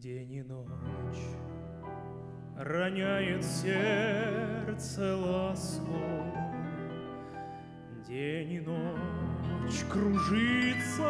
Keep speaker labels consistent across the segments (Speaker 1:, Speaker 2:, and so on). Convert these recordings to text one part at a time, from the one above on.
Speaker 1: День и ночь роняет сердце ласку, День и ночь кружится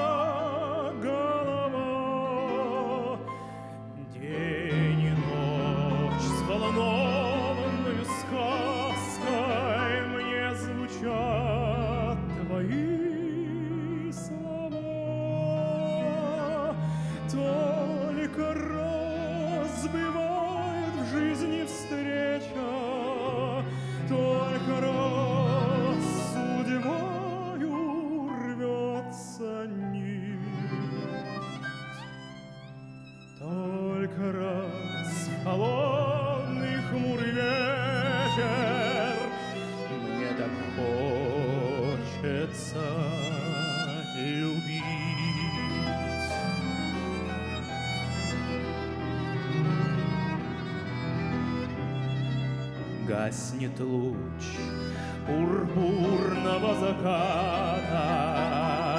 Speaker 1: хочется любить. Гаснет луч пурпурного заката,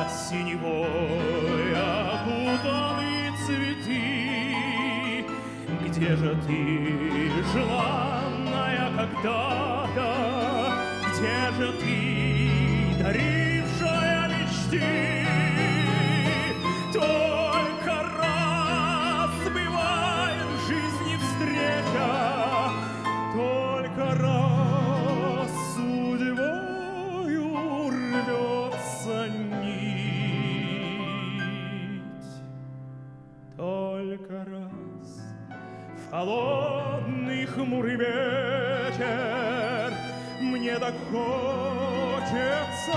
Speaker 1: Синевой окутаны цветы. Где же ты, желанная когда-то? Где же ты, дарившая мечты? Только раз бывает в жизни встреча, Только раз судьбою рвется нить. Только раз в холодный хмурый вечер Мне так хочется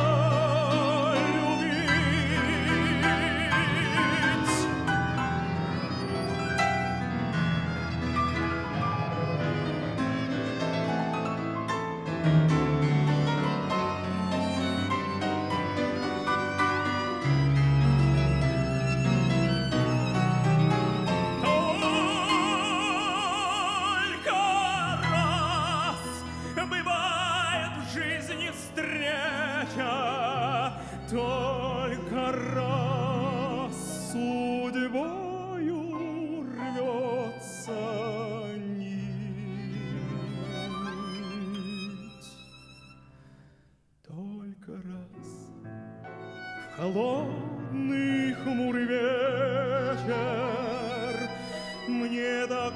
Speaker 1: холодный хмурый вечер. Мне так